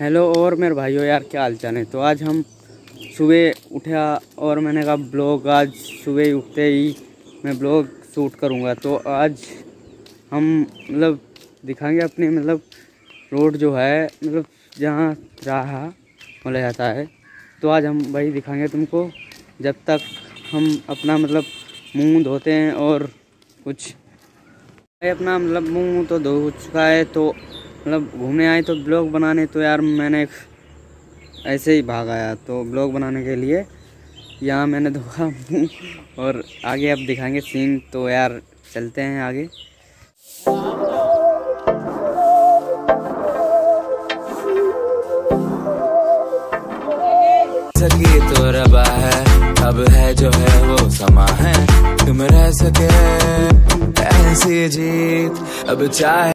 Hello और मेरे भाइयों यार, क्या हाल चाल है? तो आज हम सुबह उठा और मैंने कहा, ब्लॉग आज सुबह उठते ही मैं ब्लॉग शूट करूँगा। तो आज हम मतलब दिखाएँगे अपने मतलब रोड जो है मतलब जहाँ रहा, बोला जाता है। तो आज हम वही दिखाएँगे तुमको, जब तक हम अपना मतलब मुँह धोते हैं और कुछ अपना मतलब मुँह तो धो चुका है तो मतलब घूमने आए तो ब्लॉग बनाने तो यार मैंने ऐसे ही भाग आया तो ब्लॉग बनाने के लिए यहाँ मैंने धोखा और आगे अब दिखाएँगे सीन तो यार चलते हैं आगे। तो रबा है, अब है जो है वो समा है। तुम रह सके ऐसी जीत, अब चाहे